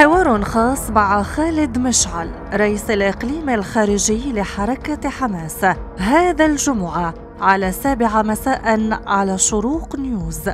حوار خاص مع خالد مشعل رئيس الإقليم الخارجي لحركة حماس هذا الجمعة على السابعة مساء على شروق نيوز.